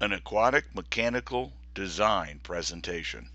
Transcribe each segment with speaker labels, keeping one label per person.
Speaker 1: An aquatic mechanical design presentation.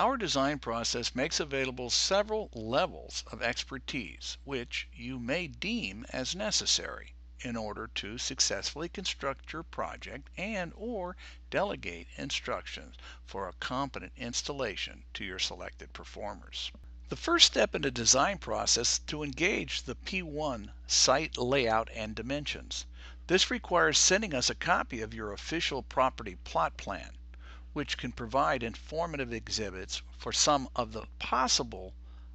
Speaker 1: Our design process makes available several levels of expertise which you may deem as necessary in order to successfully construct your project and or delegate instructions for a competent installation to your selected performers. The first step in the design process is to engage the P1 site layout and dimensions. This requires sending us a copy of your official property plot plan which can provide informative exhibits for some of the possible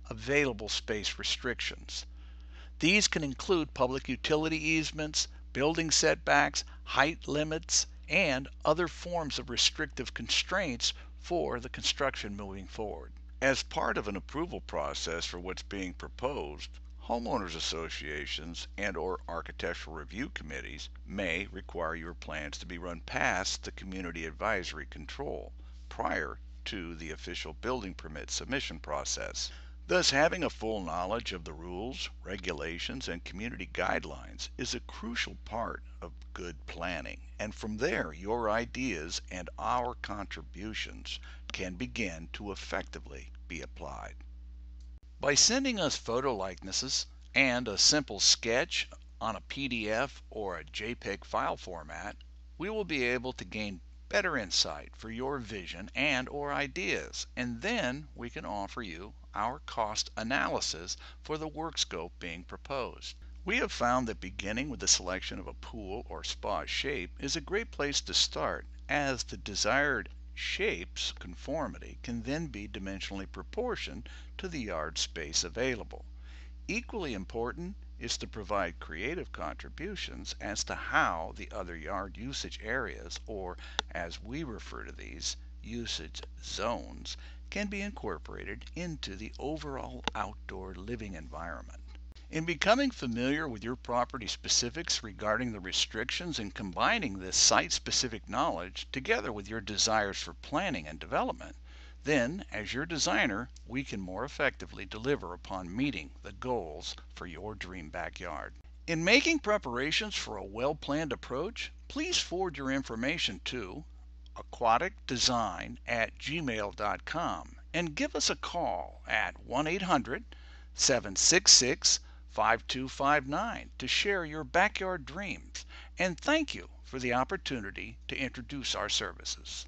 Speaker 1: available space restrictions. These can include public utility easements, building setbacks, height limits, and other forms of restrictive constraints for the construction moving forward. As part of an approval process for what's being proposed, homeowners associations and or architectural review committees may require your plans to be run past the community advisory control prior to the official building permit submission process. Thus, having a full knowledge of the rules, regulations, and community guidelines is a crucial part of good planning. And from there, your ideas and our contributions can begin to effectively be applied. By sending us photo likenesses and a simple sketch on a PDF or a JPEG file format, we will be able to gain better insight for your vision and or ideas and then we can offer you our cost analysis for the work scope being proposed. We have found that beginning with the selection of a pool or spa shape is a great place to start as the desired shape's conformity can then be dimensionally proportioned to the yard space available. Equally important is to provide creative contributions as to how the other yard usage areas, or as we refer to these, usage zones, can be incorporated into the overall outdoor living environment. In becoming familiar with your property specifics regarding the restrictions and combining this site-specific knowledge together with your desires for planning and development, then, as your designer, we can more effectively deliver upon meeting the goals for your dream backyard. In making preparations for a well-planned approach, please forward your information to aquaticdesign at gmail.com and give us a call at 1 800 766 5259 to share your backyard dreams. And thank you for the opportunity to introduce our services.